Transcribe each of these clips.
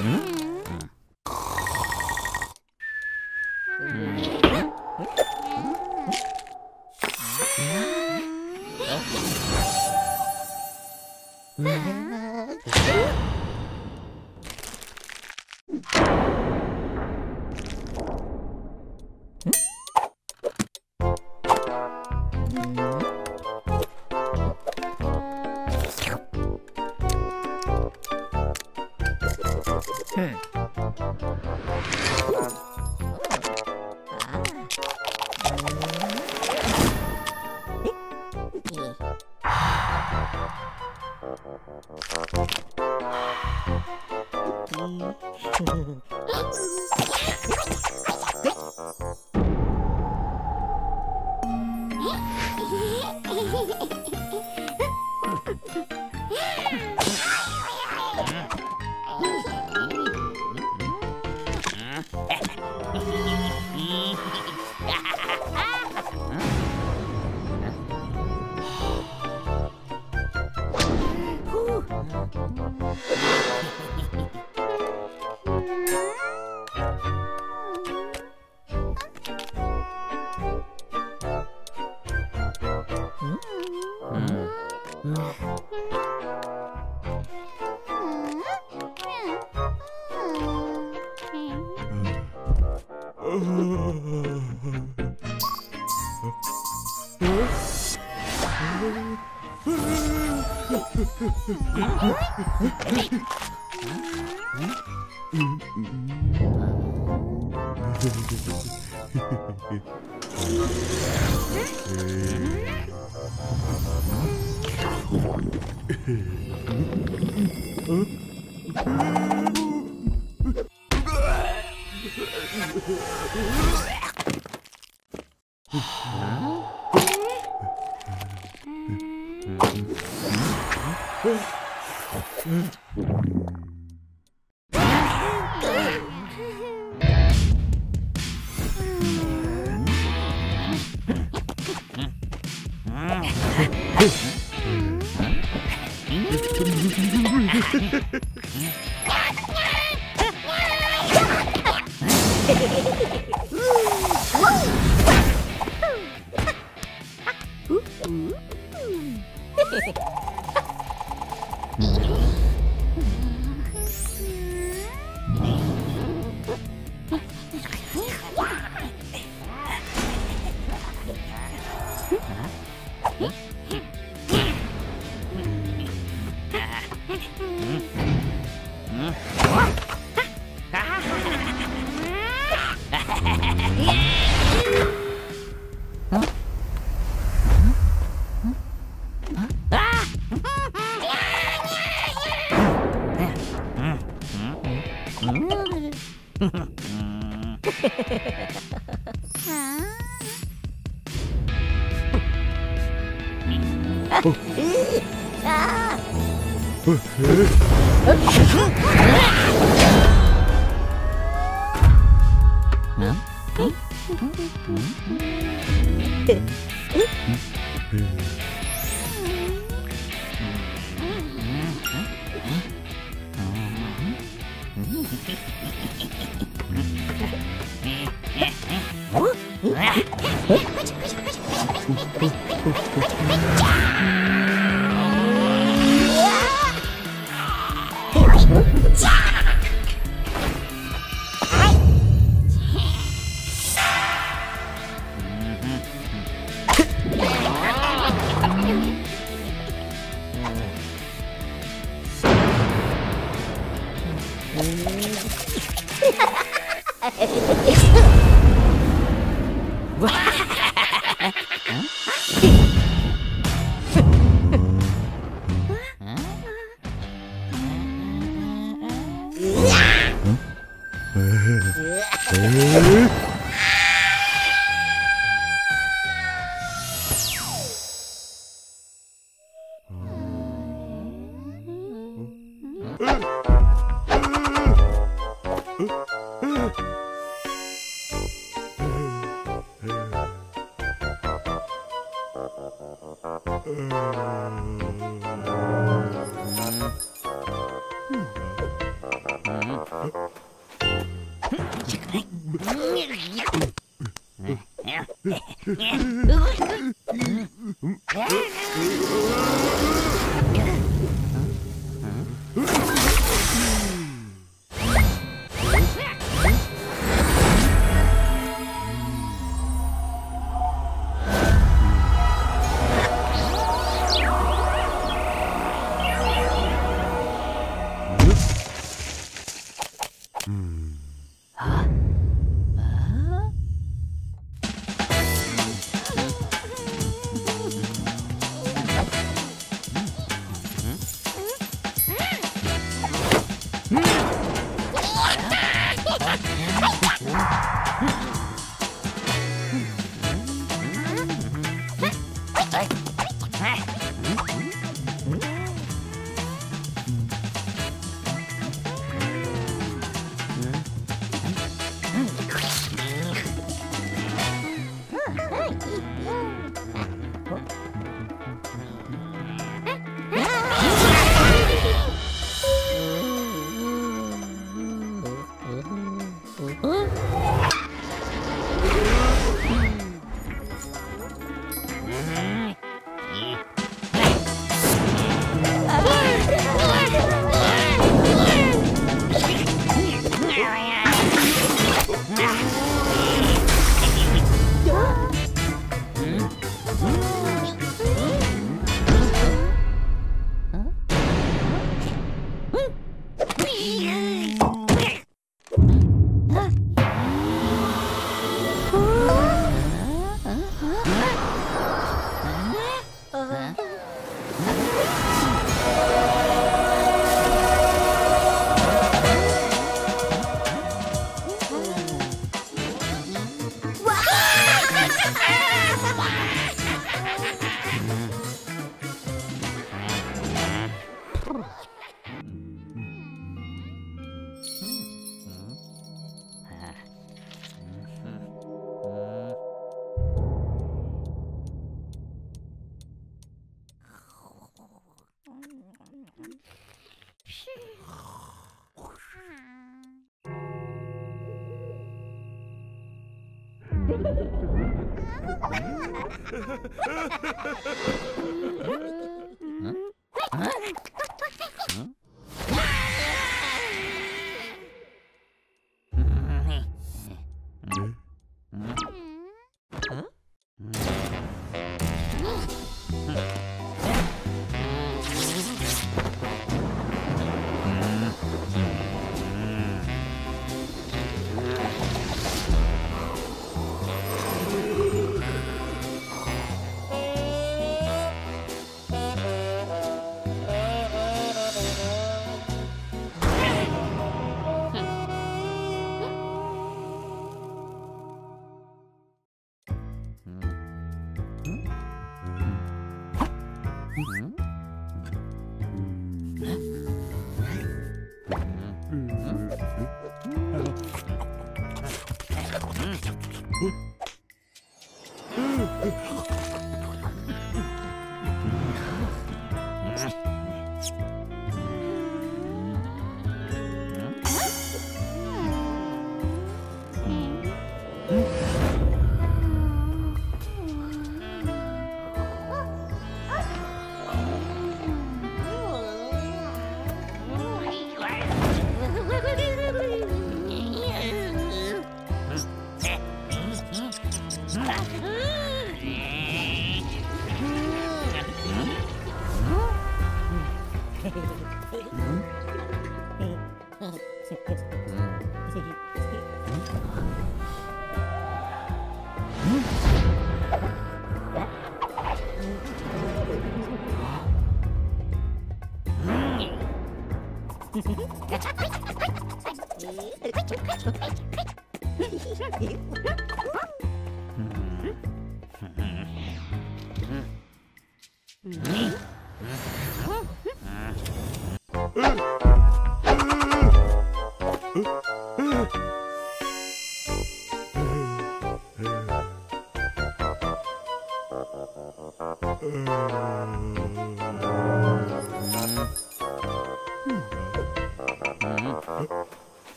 Hmm? 음? 음, 음.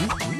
음?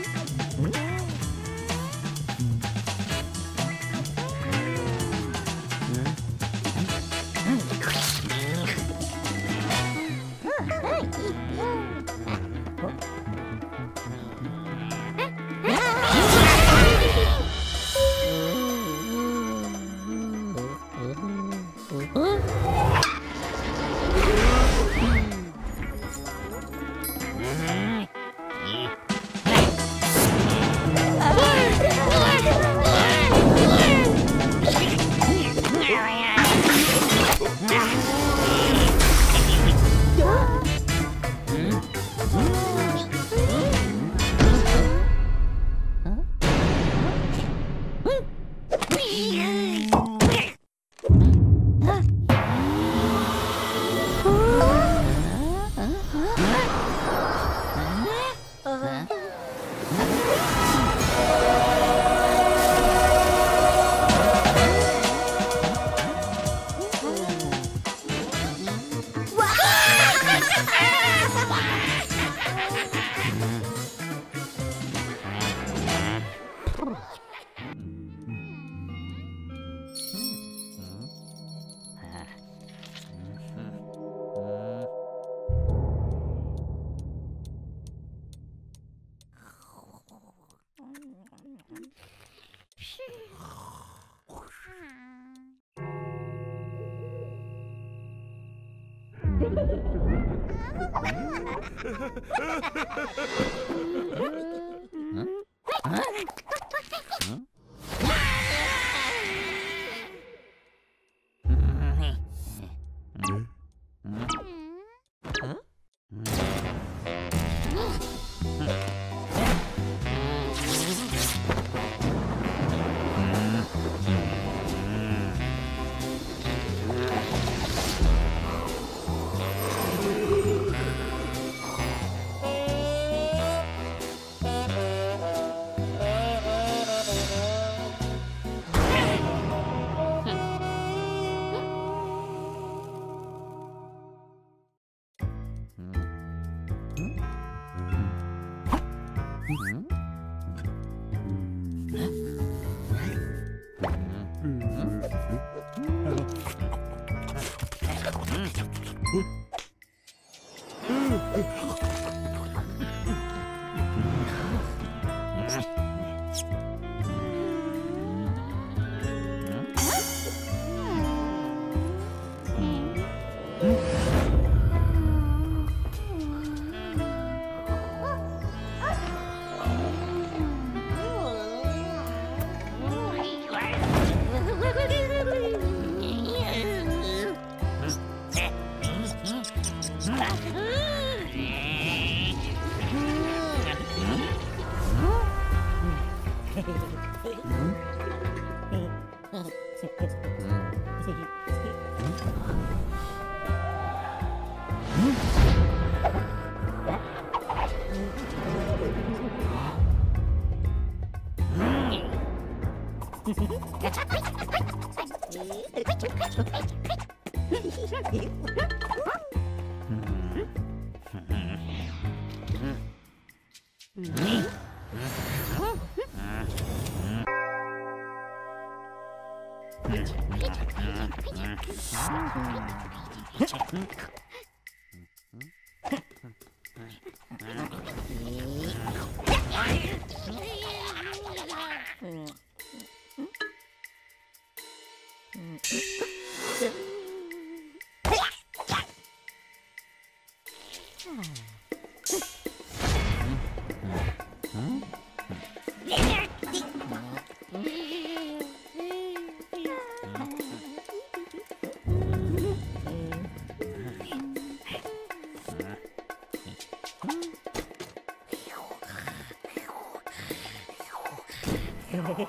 う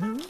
ん。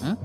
Hum?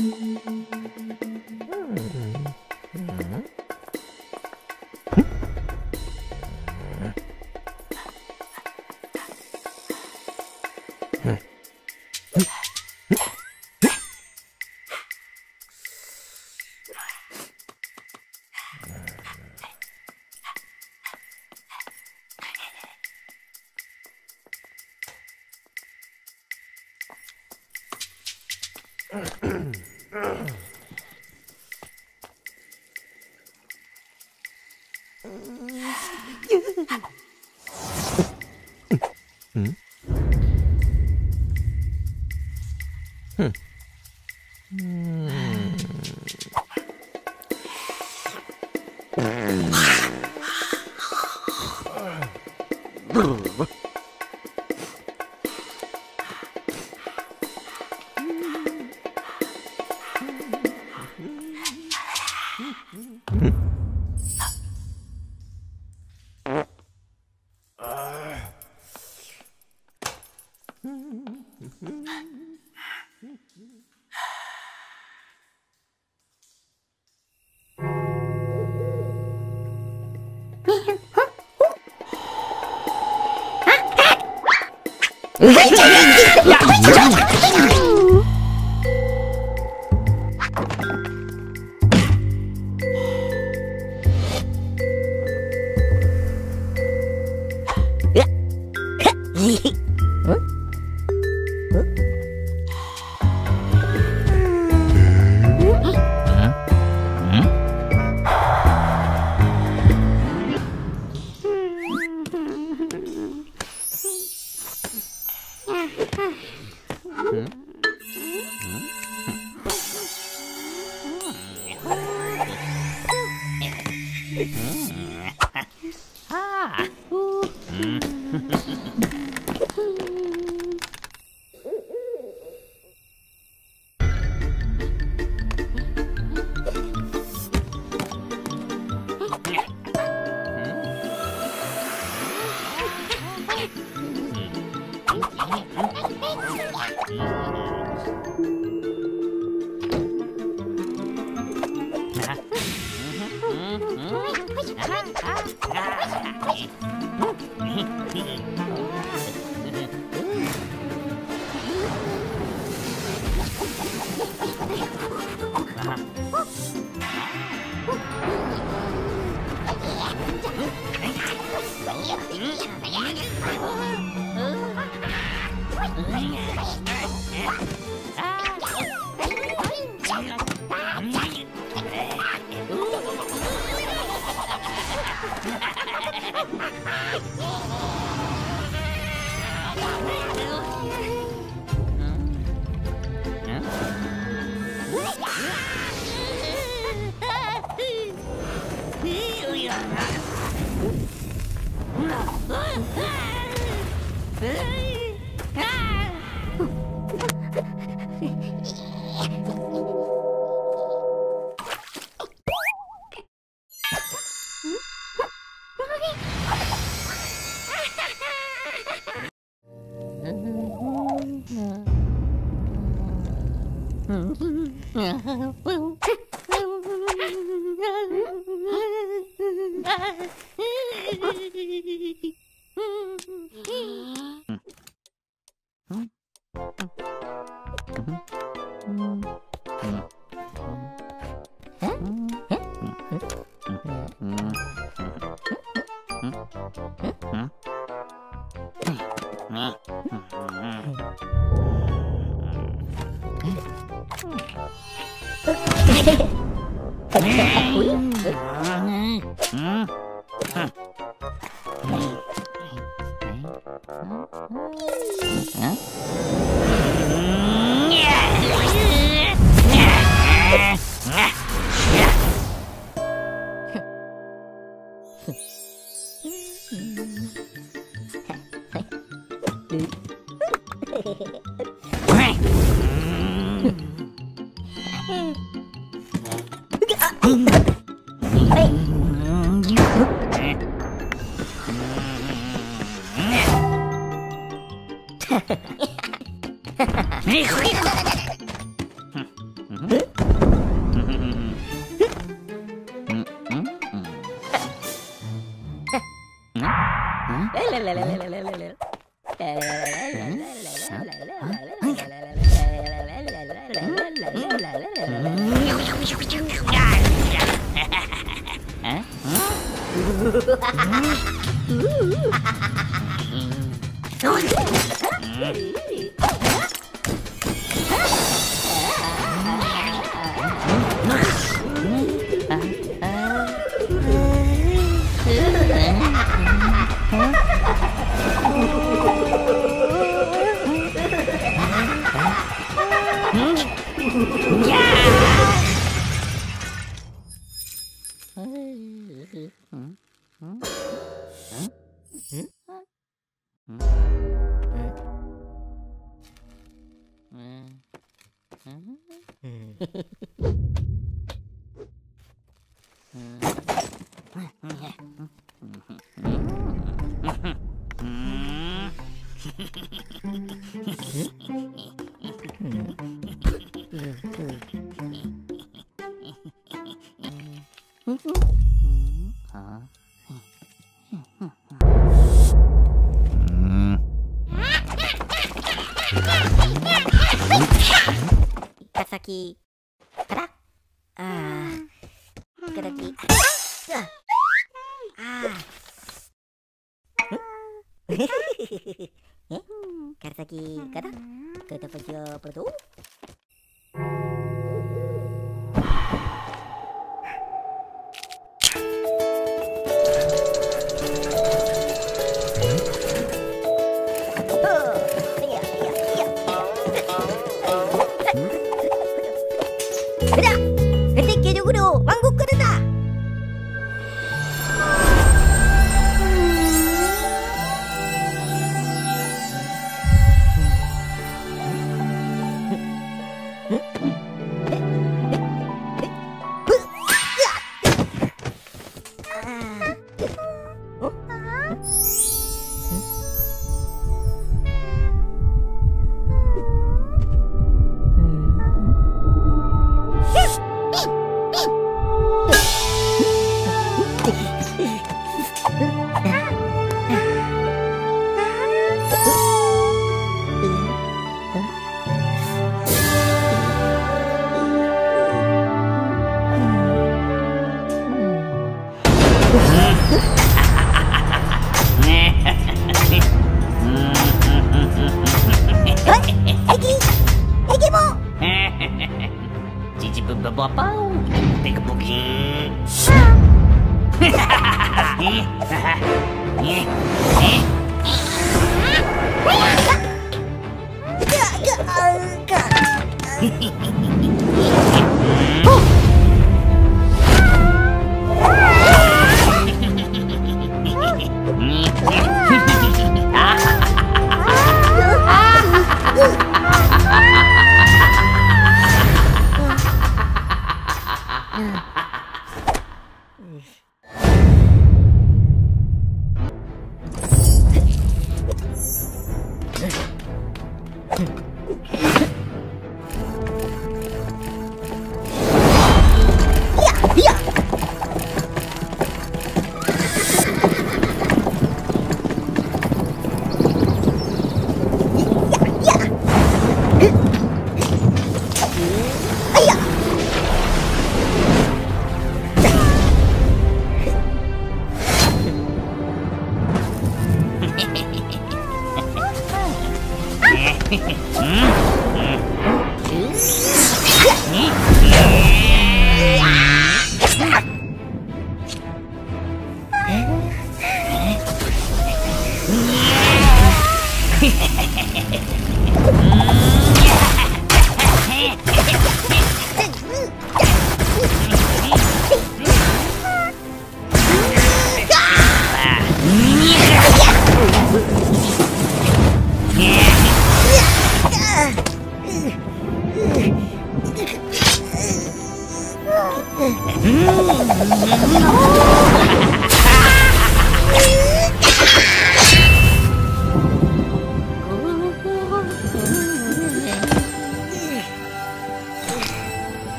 Música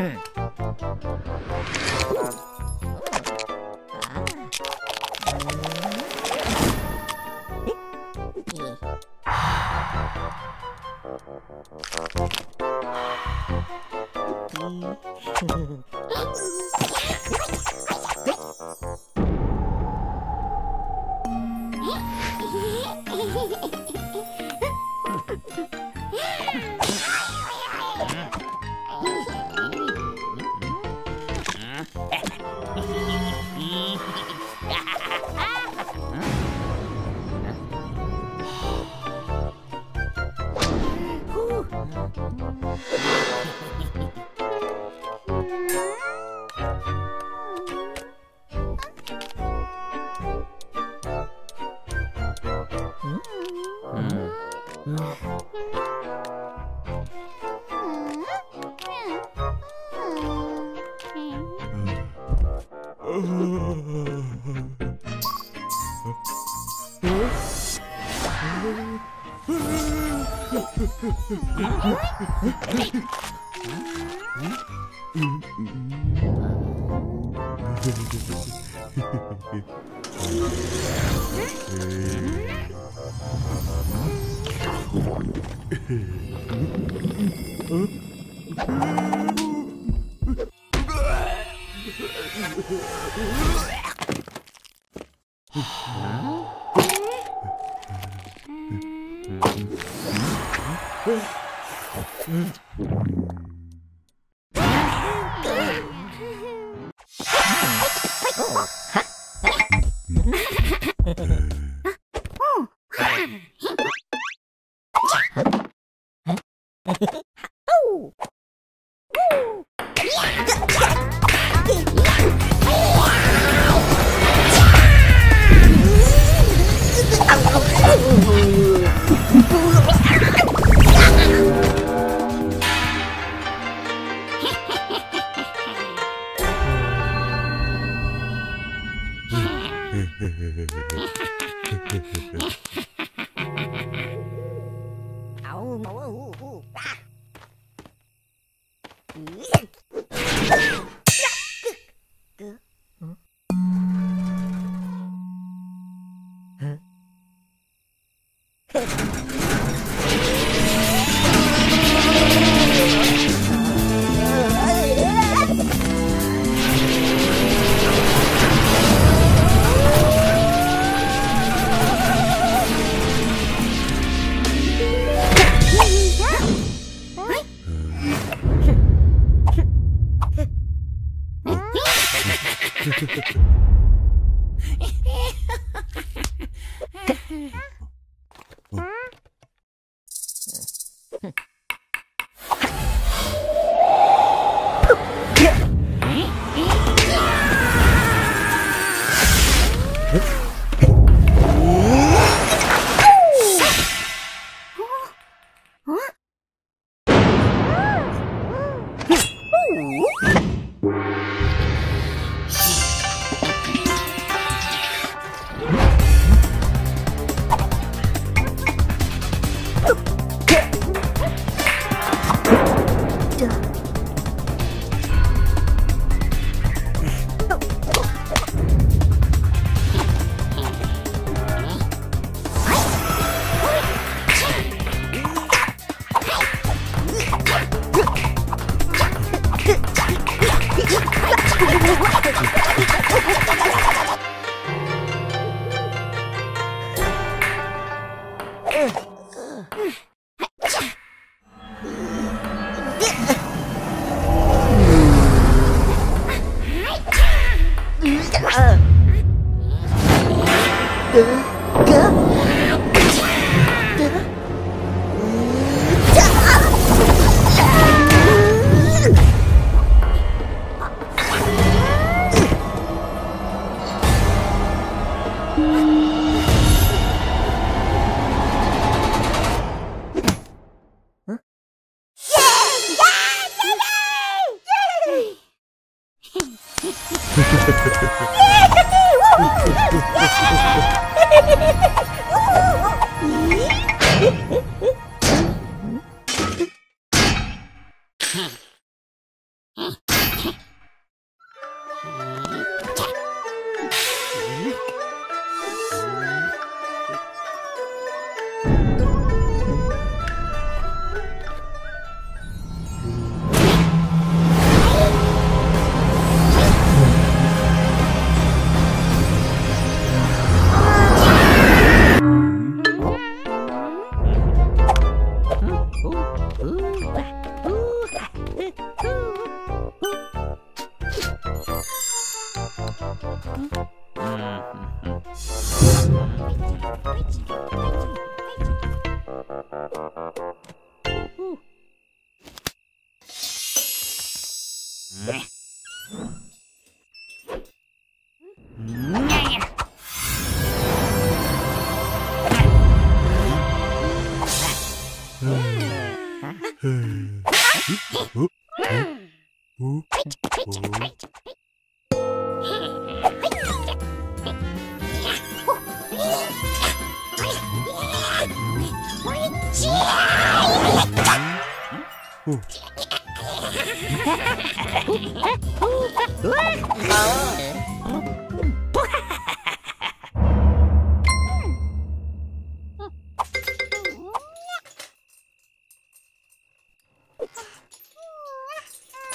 예.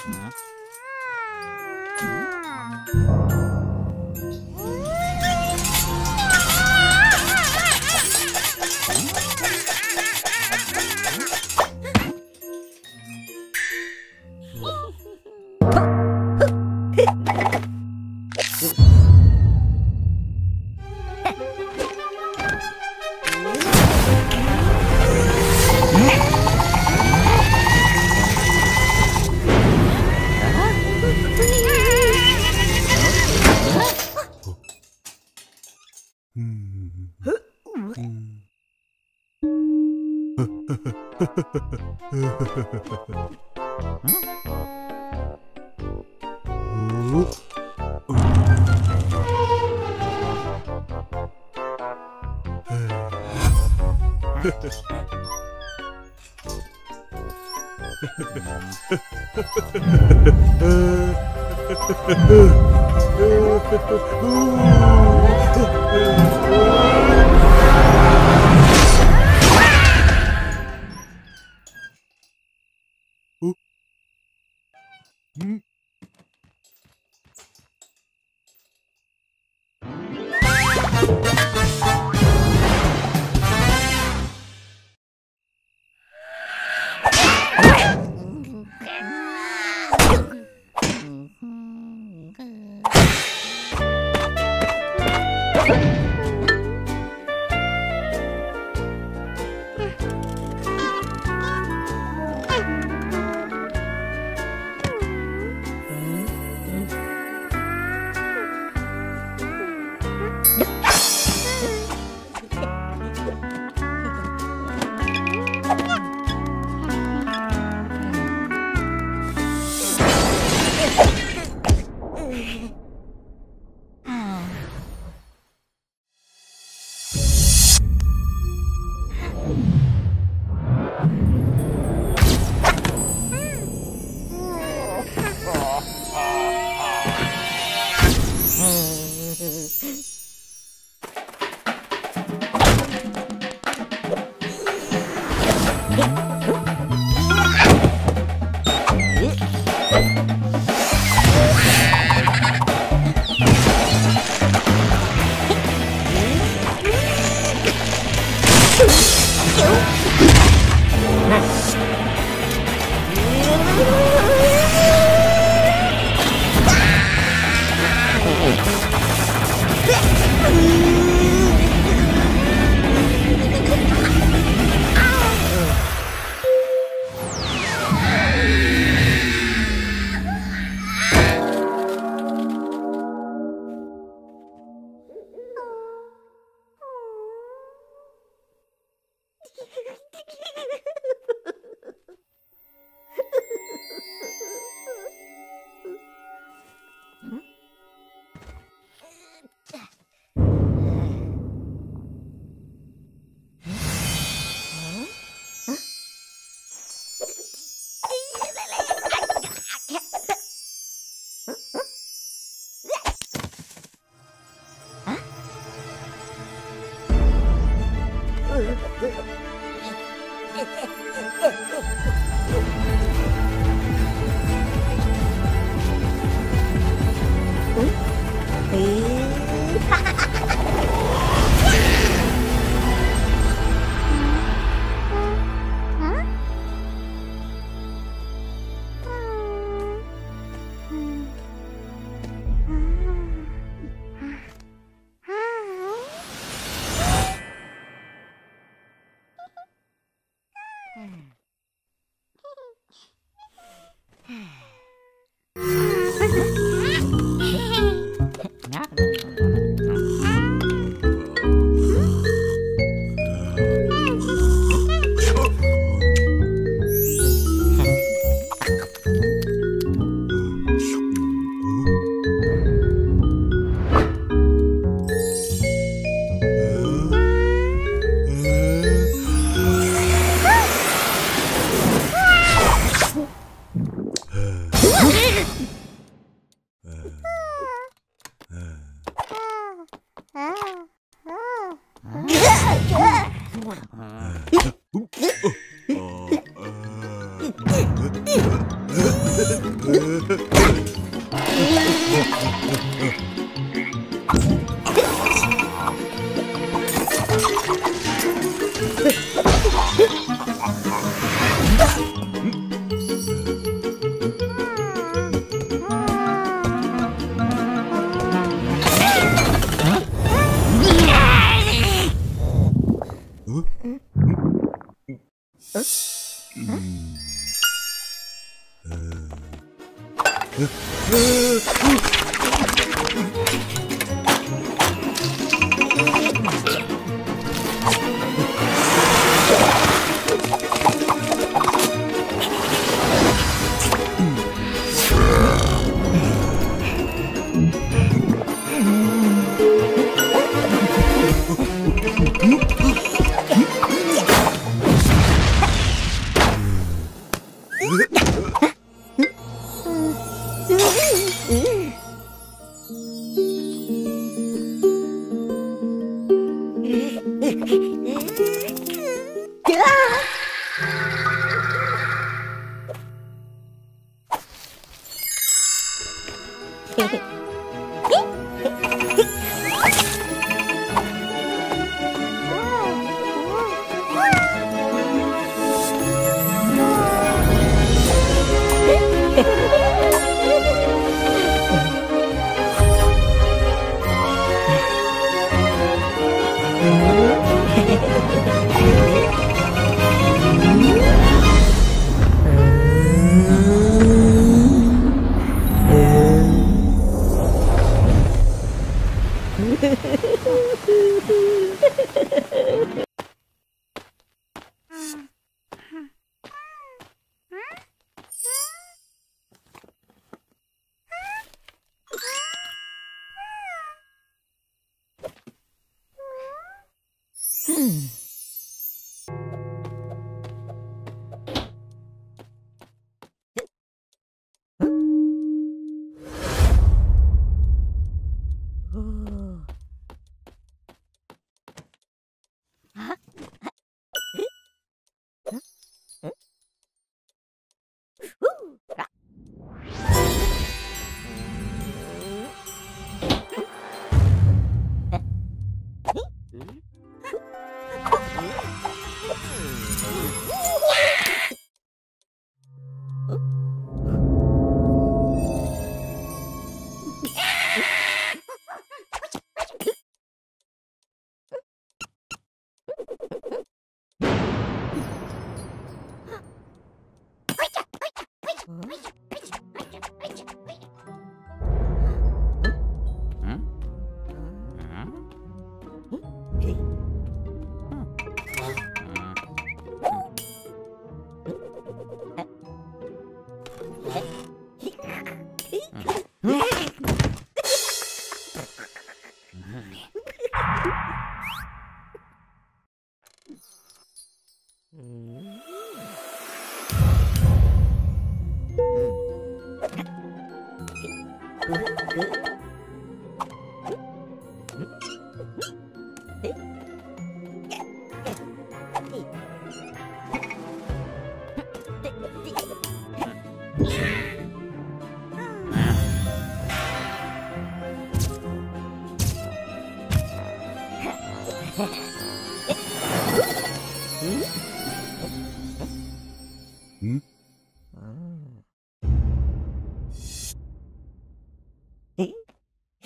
Mm-hmm.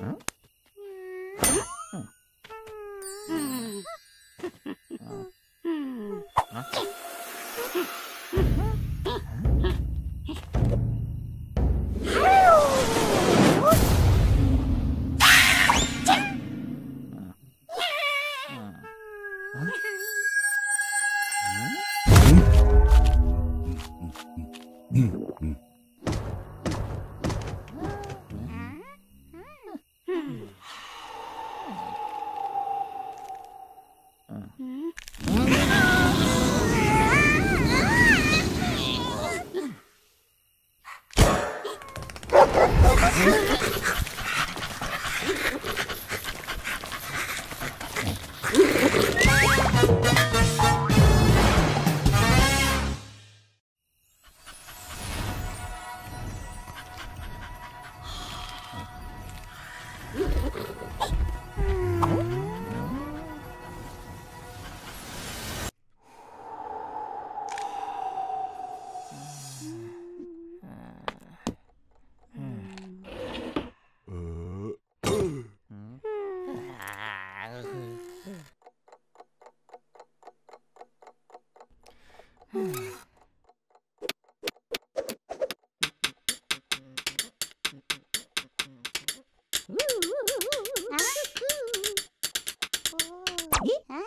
Oh.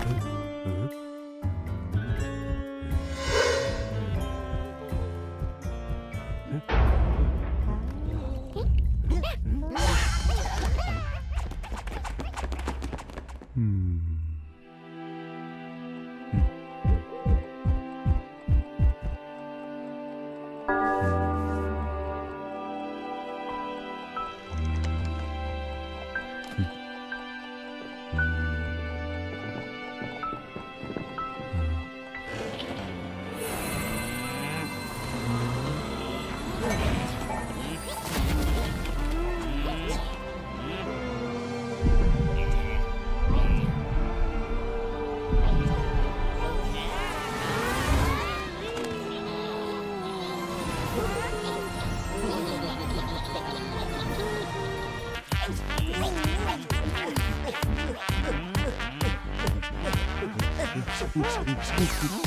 Bye. Peace.